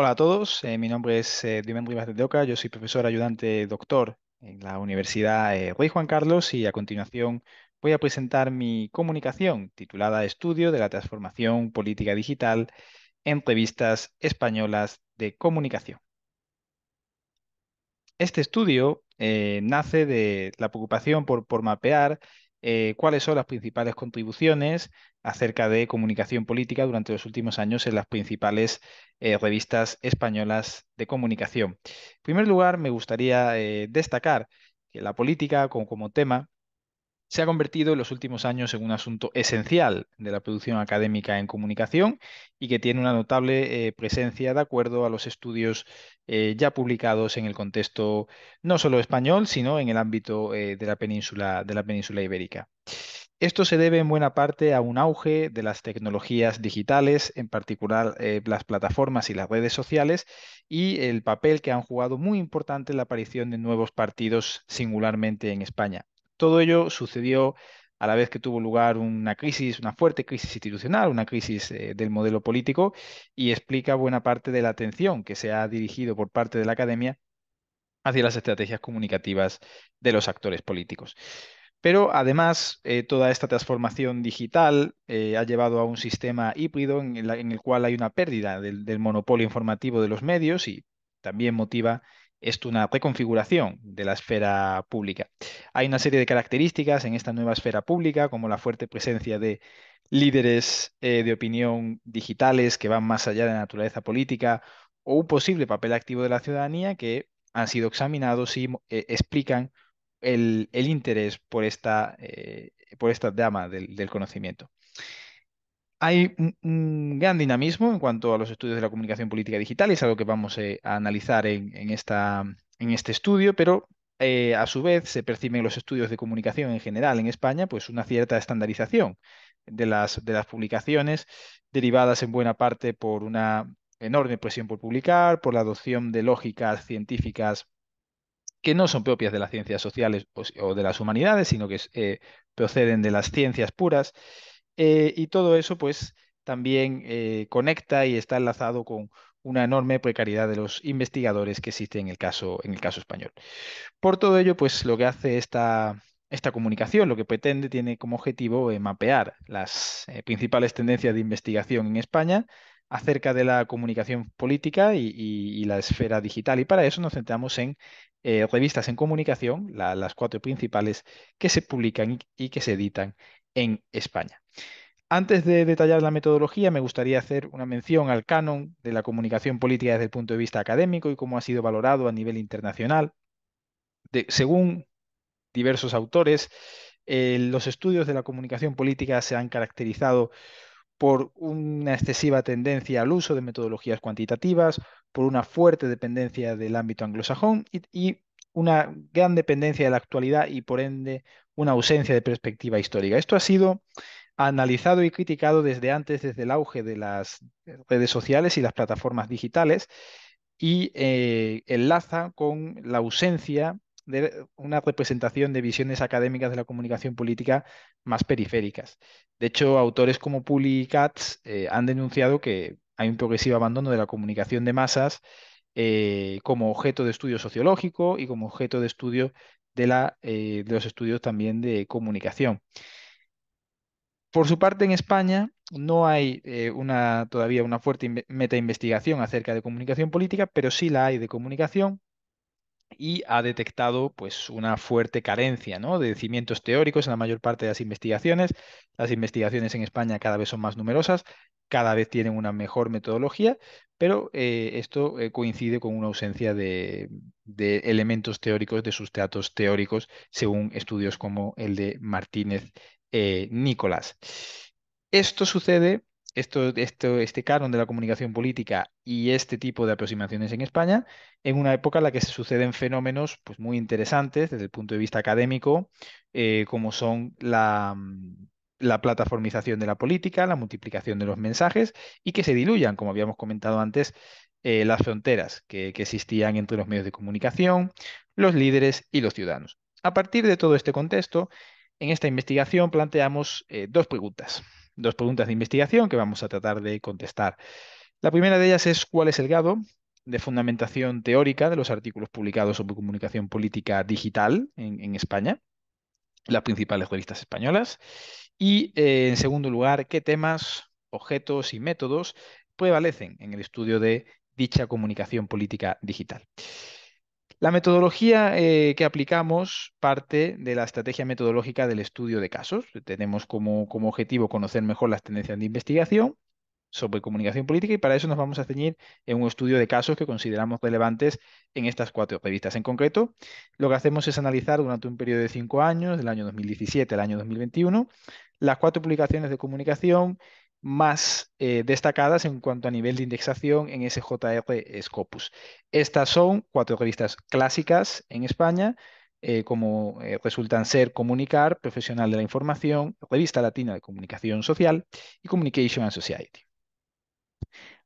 Hola a todos, eh, mi nombre es eh, Rivas de Oca, yo soy profesor ayudante doctor en la Universidad eh, Rey Juan Carlos y a continuación voy a presentar mi comunicación titulada Estudio de la Transformación Política Digital en Revistas Españolas de Comunicación. Este estudio nace de la preocupación por, por mapear eh, cuáles son las principales contribuciones acerca de comunicación política durante los últimos años en las principales eh, revistas españolas de comunicación. En primer lugar, me gustaría eh, destacar que la política como tema se ha convertido en los últimos años en un asunto esencial de la producción académica en comunicación y que tiene una notable eh, presencia de acuerdo a los estudios eh, ya publicados en el contexto no solo español, sino en el ámbito eh, de la península, de la península ibérica. Esto se debe en buena parte a un auge de las tecnologías digitales, en particular las plataformas y las redes sociales, y el papel que han jugado muy importante en la aparición de nuevos partidos singularmente en España. Todo ello sucedió a la vez que tuvo lugar una crisis, una fuerte crisis institucional, una crisis eh, del modelo político, y explica buena parte de la atención que se ha dirigido por parte de la academia hacia las estrategias comunicativas de los actores políticos. Pero además, eh, toda esta transformación digital eh, ha llevado a un sistema híbrido en, el cual hay una pérdida del monopolio informativo de los medios y también motiva es una reconfiguración de la esfera pública. Hay una serie de características en esta nueva esfera pública, como la fuerte presencia de líderes eh, de opinión digitales que van más allá de la naturaleza política o un posible papel activo de la ciudadanía que han sido examinados y eh, explican el, interés por esta, eh, por esta dama del conocimiento. Hay un, gran dinamismo en cuanto a los estudios de la comunicación política digital, y es algo que vamos eh, a analizar en, este estudio, pero eh, a su vez se perciben en los estudios de comunicación en general en España pues una cierta estandarización de las, de las publicaciones, derivadas en buena parte por una enorme presión por publicar, por la adopción de lógicas científicas que no son propias de las ciencias sociales o, de las humanidades, sino que eh, proceden de las ciencias puras eh, y todo eso, pues, también eh, conecta y está enlazado con una enorme precariedad de los investigadores que existe en el caso, en el caso español. Por todo ello, pues, lo que hace esta, esta comunicación, lo que pretende, tiene como objetivo eh, mapear las principales tendencias de investigación en España acerca de la comunicación política y, la esfera digital. Y para eso nos centramos en revistas en comunicación, las cuatro principales que se publican y que se editan en España. Antes de detallar la metodología, me gustaría hacer una mención al canon de la comunicación política desde el punto de vista académico y cómo ha sido valorado a nivel internacional. según diversos autores, eh, los estudios de la comunicación política se han caracterizado por una excesiva tendencia al uso de metodologías cuantitativas, por una fuerte dependencia del ámbito anglosajón y una gran dependencia de la actualidad y por ende una ausencia de perspectiva histórica. Esto ha sido analizado y criticado desde antes, desde el auge de las redes sociales y las plataformas digitales, y eh, enlaza con la ausencia de una representación de visiones académicas de la comunicación política más periféricas. De hecho, autores como Puli y Katz eh, han denunciado que hay un progresivo abandono de la comunicación de masas eh, como objeto de estudio sociológico y como objeto de estudio de, los estudios también de comunicación. Por su parte, en España no hay eh, todavía una fuerte meta-investigación acerca de comunicación política, pero sí la hay de comunicación y ha detectado pues, una fuerte carencia ¿no? de cimientos teóricos en la mayor parte de las investigaciones. Las investigaciones en España cada vez son más numerosas, cada vez tienen una mejor metodología, pero eh, esto eh, coincide con una ausencia de, de, elementos teóricos, de sustratos teóricos, según estudios como el de Martínez eh, Nicolás. Esto sucede, esto, esto, este canon de la comunicación política y este tipo de aproximaciones en España, en una época en la que se suceden fenómenos pues, muy interesantes desde el punto de vista académico, eh, como son la, la plataformización de la política, la multiplicación de los mensajes y que se diluyan, como habíamos comentado antes, eh, las fronteras que, existían entre los medios de comunicación, los líderes y los ciudadanos. A partir de todo este contexto, en esta investigación planteamos eh, dos preguntas, dos preguntas de investigación que vamos a tratar de contestar. La primera de ellas es cuál es el grado de fundamentación teórica de los artículos publicados sobre comunicación política digital en, España, las principales revistas españolas. Y eh, en segundo lugar, qué temas, objetos y métodos prevalecen en el estudio de dicha comunicación política digital. La metodología eh, que aplicamos parte de la estrategia metodológica del estudio de casos. Tenemos como, como objetivo conocer mejor las tendencias de investigación sobre comunicación política y para eso nos vamos a ceñir en un estudio de casos que consideramos relevantes en estas cuatro revistas. En concreto, lo que hacemos es analizar durante un periodo de cinco años, del año 2017 al año 2021, las cuatro publicaciones de comunicación más eh, destacadas en cuanto a nivel de indexación en SJR Scopus. Estas son cuatro revistas clásicas en España, eh, como eh, resultan ser Comunicar, Profesional de la Información, Revista Latina de Comunicación Social y Communication and Society.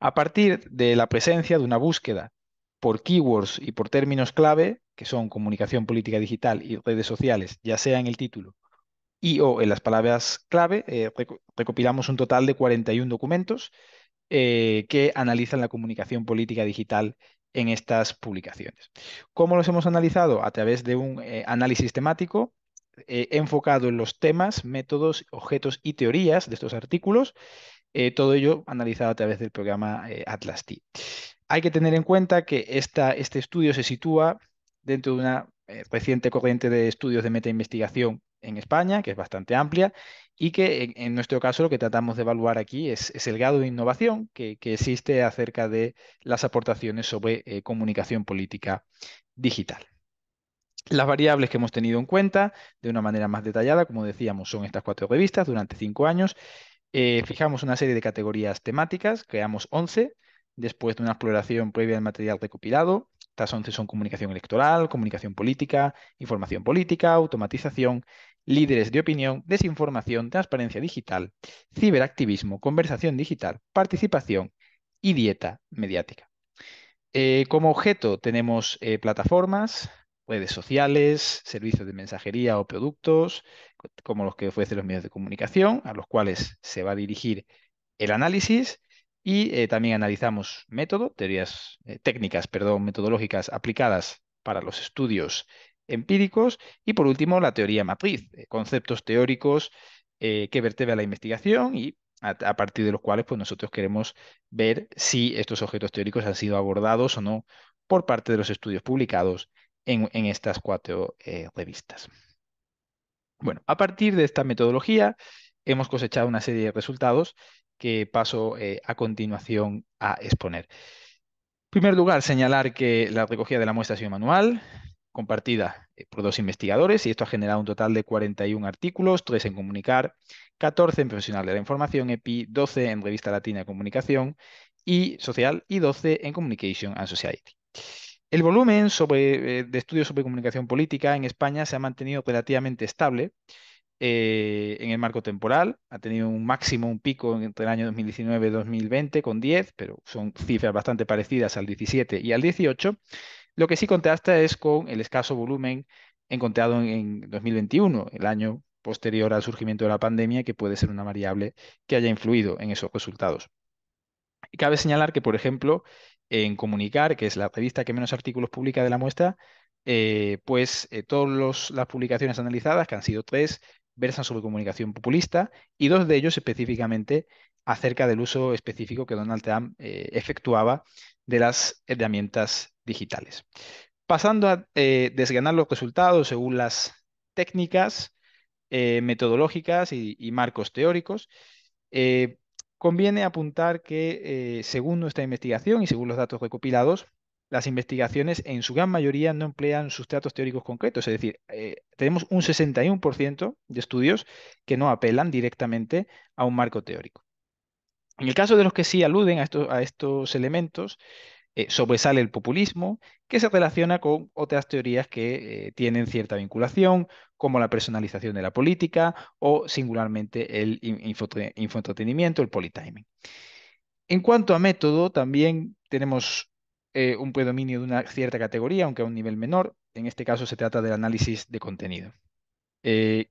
A partir de la presencia de una búsqueda por keywords y por términos clave, que son comunicación política digital y redes sociales, ya sea en el título y o en las palabras clave, eh, recopilamos un total de 41 documentos eh, que analizan la comunicación política digital en estas publicaciones. ¿Cómo los hemos analizado? A través de un eh, análisis temático enfocado en los temas, métodos, objetos y teorías de estos artículos todo ello analizado a través del programa Atlas T. Hay que tener en cuenta que esta, este estudio se sitúa dentro de una reciente corriente de estudios de meta-investigación en España, que es bastante amplia, y que en, nuestro caso lo que tratamos de evaluar aquí es, el grado de innovación que, existe acerca de las aportaciones sobre comunicación política digital. Las variables que hemos tenido en cuenta de una manera más detallada, como decíamos, son estas cuatro revistas durante cinco años eh, fijamos una serie de categorías temáticas, creamos 11, después de una exploración previa del material recopilado. Estas 11 son comunicación electoral, comunicación política, información política, automatización, líderes de opinión, desinformación, transparencia digital, ciberactivismo, conversación digital, participación y dieta mediática. Eh, como objeto tenemos eh, plataformas, redes sociales, servicios de mensajería o productos, como los que ofrecen los medios de comunicación, a los cuales se va a dirigir el análisis y eh, también analizamos método, teorías técnicas, perdón, metodológicas aplicadas para los estudios empíricos y por último la teoría matriz, eh, conceptos teóricos que vertebra la investigación y a, partir de los cuales pues, nosotros queremos ver si estos objetos teóricos han sido abordados o no por parte de los estudios publicados en, en estas cuatro revistas. Bueno, a partir de esta metodología hemos cosechado una serie de resultados que paso eh, a continuación a exponer. En primer lugar, señalar que la recogida de la muestra ha sido manual, compartida eh, por dos investigadores, y esto ha generado un total de 41 artículos, 3 en Comunicar, 14 en Profesional de la Información, EPI, 12 en Revista Latina de Comunicación y Social y 12 en Communication and Society. El volumen eh, de estudios sobre comunicación política en España se ha mantenido relativamente estable eh, en el marco temporal. Ha tenido un máximo, un pico entre el año 2019 y 2020 con 10, pero son cifras bastante parecidas al 17 y al 18. Lo que sí contrasta es con el escaso volumen encontrado en, en 2021, el año posterior al surgimiento de la pandemia, que puede ser una variable que haya influido en esos resultados. Y cabe señalar que, por ejemplo, en Comunicar, que es la revista que menos artículos publica de la muestra, eh, pues eh, todas las publicaciones analizadas, que han sido tres, versan sobre comunicación populista y dos de ellos específicamente acerca del uso específico que Donald Trump eh, efectuaba de las herramientas digitales. Pasando a desgranar los resultados según las técnicas metodológicas y, marcos teóricos, Conviene apuntar que, eh, según nuestra investigación y según los datos recopilados, las investigaciones en su gran mayoría no emplean sustratos teóricos concretos, es decir, eh, tenemos un 61% de estudios que no apelan directamente a un marco teórico. En el caso de los que sí aluden a estos, elementos, eh, sobresale el populismo, que se relaciona con otras teorías que tienen cierta vinculación, como la personalización de la política o singularmente el infoentretenimiento, el polytiming. En cuanto a método, también tenemos eh, un predominio de una cierta categoría, aunque a un nivel menor. En este caso se trata del análisis de contenido. Eh,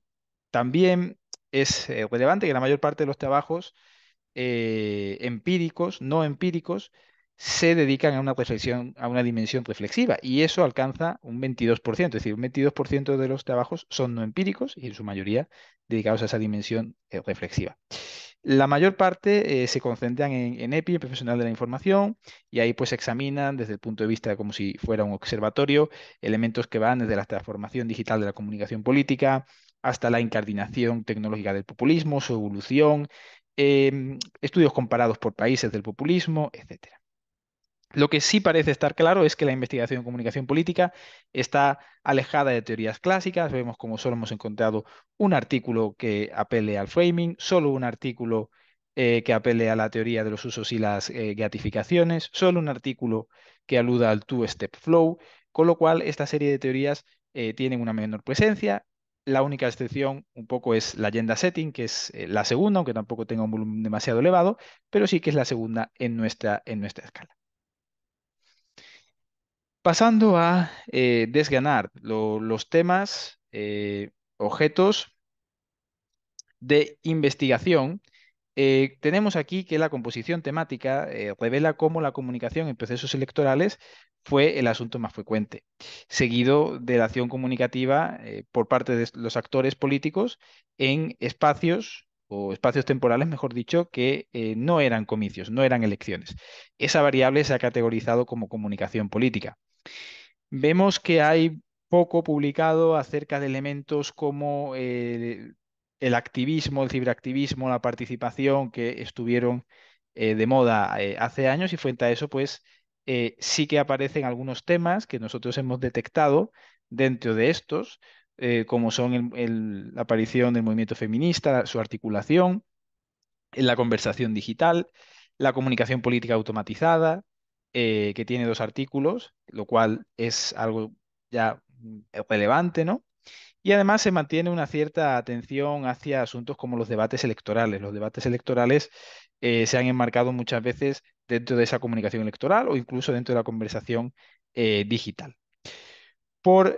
también es eh, relevante que la mayor parte de los trabajos eh, empíricos, no empíricos, se dedican a una reflexión, a una dimensión reflexiva y eso alcanza un 22%, es decir, un 22% de los trabajos son no empíricos y en su mayoría dedicados a esa dimensión eh, reflexiva. La mayor parte eh, se concentran en, en, EPI, profesional de la información, y ahí pues examinan desde el punto de vista como si fuera un observatorio elementos que van desde la transformación digital de la comunicación política hasta la incardinación tecnológica del populismo, su evolución, em, estudios comparados por países del populismo, etcétera. Lo que sí parece estar claro es que la investigación en comunicación política está alejada de teorías clásicas. Vemos como solo hemos encontrado un artículo que apele al framing, solo un artículo eh, que apele a la teoría de los usos y las eh, gratificaciones, solo un artículo que aluda al two-step flow, con lo cual esta serie de teorías eh, tienen una menor presencia. La única excepción un poco es la agenda setting, que es la segunda, aunque tampoco tenga un volumen demasiado elevado, pero sí que es la segunda en nuestra, en nuestra escala. Pasando a eh, desganar los temas, eh, objetos de investigación, eh, tenemos aquí que la composición temática revela cómo la comunicación en procesos electorales fue el asunto más frecuente, seguido de la acción comunicativa por parte de los actores políticos en espacios o espacios temporales, mejor dicho, que no eran comicios, no eran elecciones. Esa variable se ha categorizado como comunicación política. Vemos que hay poco publicado acerca de elementos como eh, el activismo, el ciberactivismo, la participación que estuvieron eh, de moda eh, hace años y frente a eso, pues sí que aparecen algunos temas que nosotros hemos detectado dentro de estos, como son la aparición del movimiento feminista, su articulación, la conversación digital, la comunicación política automatizada, eh, que tiene dos artículos, lo cual es algo ya relevante, ¿no? Y además se mantiene una cierta atención hacia asuntos como los debates electorales. Los debates electorales eh, se han enmarcado muchas veces dentro de esa comunicación electoral o incluso dentro de la conversación eh, digital. Por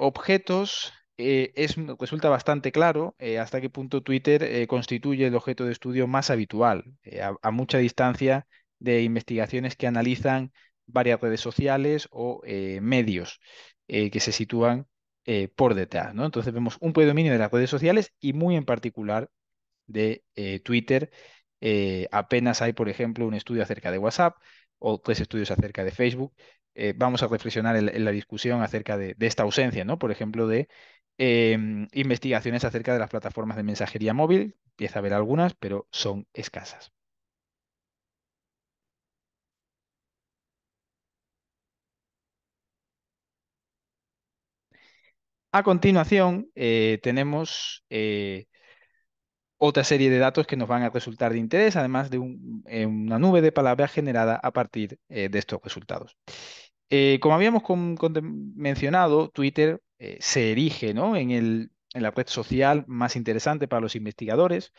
objetos, es, resulta bastante claro hasta qué punto Twitter constituye el objeto de estudio más habitual, a, mucha distancia de investigaciones que analizan varias redes sociales o eh, medios eh, que se sitúan eh, por detrás. ¿no? Entonces vemos un predominio de las redes sociales y muy en particular de Twitter. apenas hay, por ejemplo, un estudio acerca de WhatsApp o tres estudios acerca de Facebook. vamos a reflexionar en, la discusión acerca de, de, esta ausencia, ¿no? Por ejemplo, de em, investigaciones acerca de las plataformas de mensajería móvil. Empieza a haber algunas, pero son escasas. A continuación, eh, tenemos eh, otra serie de datos que nos van a resultar de interés, además de eh, una nube de palabras generada a partir de estos resultados. como habíamos mencionado, Twitter se erige en, la red social más interesante para los investigadores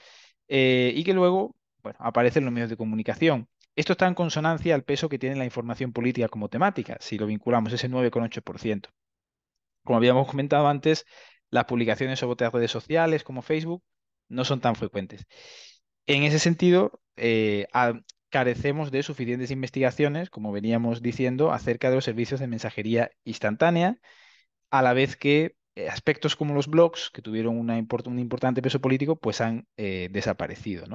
y que luego bueno, aparece en los medios de comunicación. Esto está en consonancia al peso que tiene la información política como temática, si lo vinculamos, ese 9,8%. Como habíamos comentado antes, las publicaciones sobre redes sociales como Facebook no son tan frecuentes. En ese sentido, eh, carecemos de suficientes investigaciones, como veníamos diciendo, acerca de los servicios de mensajería instantánea, a la vez que eh, aspectos como los blogs, que tuvieron un importante peso político, pues han eh, desaparecido.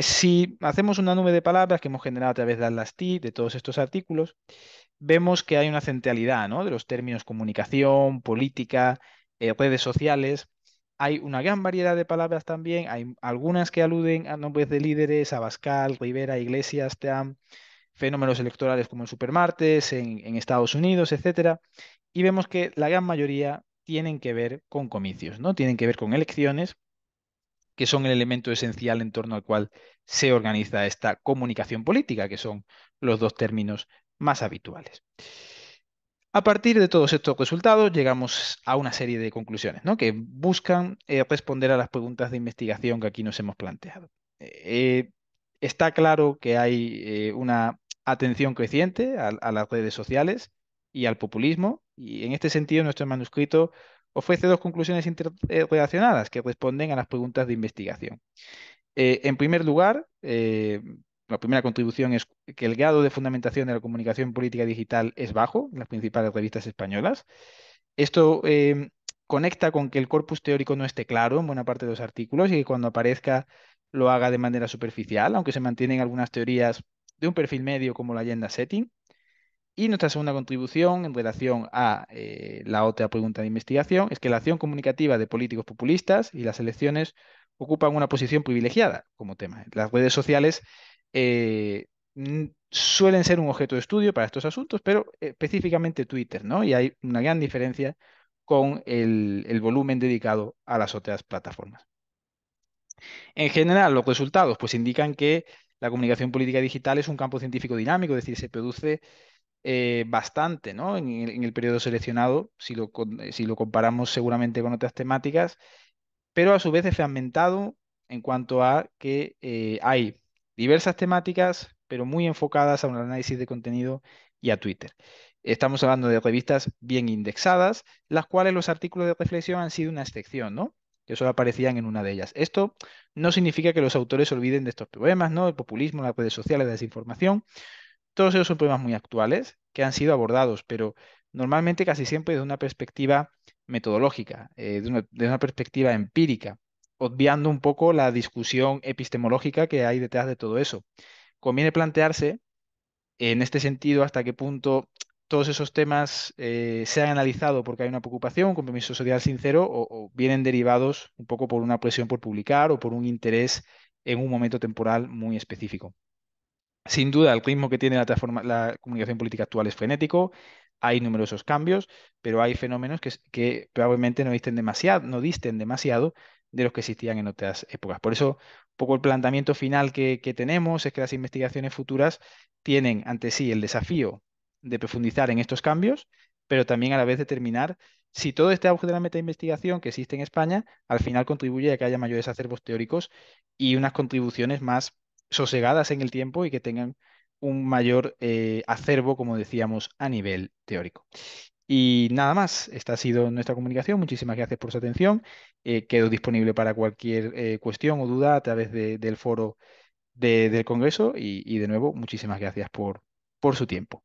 Si hacemos una nube de palabras que hemos generado a través de Atlas-T, de todos estos artículos, vemos que hay una centralidad ¿no? de los términos comunicación, política, eh, redes sociales. Hay una gran variedad de palabras también, hay algunas que aluden a nombres de líderes, Abascal, Rivera, Iglesias, Trump, fenómenos electorales como el Supermartes en, en Estados Unidos, etc. Y vemos que la gran mayoría tienen que ver con comicios, ¿no? Tienen que ver con elecciones, que son el elemento esencial en torno al cual se organiza esta comunicación política, que son los dos términos más habituales. A partir de todos estos resultados llegamos a una serie de conclusiones ¿no? que buscan eh, responder a las preguntas de investigación que aquí nos hemos planteado. Eh, está claro que hay eh, una atención creciente a, las redes sociales y al populismo y en este sentido nuestro manuscrito ofrece dos conclusiones interrelacionadas que responden a las preguntas de investigación. Eh, en primer lugar, eh, la primera contribución es que el grado de fundamentación de la comunicación política digital es bajo en las principales revistas españolas. Esto eh, conecta con que el corpus teórico no esté claro en buena parte de los artículos y que cuando aparezca lo haga de manera superficial, aunque se mantienen algunas teorías de un perfil medio como la agenda setting. Y nuestra segunda contribución en relación a eh, la otra pregunta de investigación es que la acción comunicativa de políticos populistas y las elecciones ocupan una posición privilegiada como tema. Las redes sociales eh, suelen ser un objeto de estudio para estos asuntos, pero específicamente Twitter, ¿no? Y hay una gran diferencia con el, el volumen dedicado a las otras plataformas. En general, los resultados pues indican que la comunicación política digital es un campo científico dinámico, es decir, se produce eh, bastante ¿no? en, el, periodo seleccionado, si lo, si lo comparamos seguramente con otras temáticas, pero a su vez es fragmentado en cuanto a que eh, hay diversas temáticas, pero muy enfocadas a un análisis de contenido y a Twitter. Estamos hablando de revistas bien indexadas, las cuales los artículos de reflexión han sido una excepción, ¿no? Que solo aparecían en una de ellas. Esto no significa que los autores olviden de estos problemas, ¿no? El populismo, las redes sociales, la desinformación. Todos ellos son problemas muy actuales que han sido abordados, pero normalmente casi siempre desde una perspectiva metodológica, eh, de, una, perspectiva empírica, obviando un poco la discusión epistemológica que hay detrás de todo eso. Conviene plantearse en este sentido hasta qué punto todos esos temas eh, se han analizado porque hay una preocupación, un compromiso social sincero o, vienen derivados un poco por una presión por publicar o por un interés en un momento temporal muy específico. Sin duda, el ritmo que tiene la, la comunicación política actual es frenético, hay numerosos cambios, pero hay fenómenos que, probablemente no disten demasiado, no disten demasiado de los que existían en otras épocas. Por eso, un poco el planteamiento final que, que tenemos es que las investigaciones futuras tienen ante sí el desafío de profundizar en estos cambios, pero también a la vez determinar si todo este auge de la meta-investigación que existe en España al final contribuye a que haya mayores acervos teóricos y unas contribuciones más sosegadas en el tiempo y que tengan un mayor eh, acervo, como decíamos, a nivel teórico. Y nada más, esta ha sido nuestra comunicación. Muchísimas gracias por su atención. Eh, quedo disponible para cualquier eh, cuestión o duda a través de, del foro de, del Congreso y, de nuevo, muchísimas gracias por su tiempo.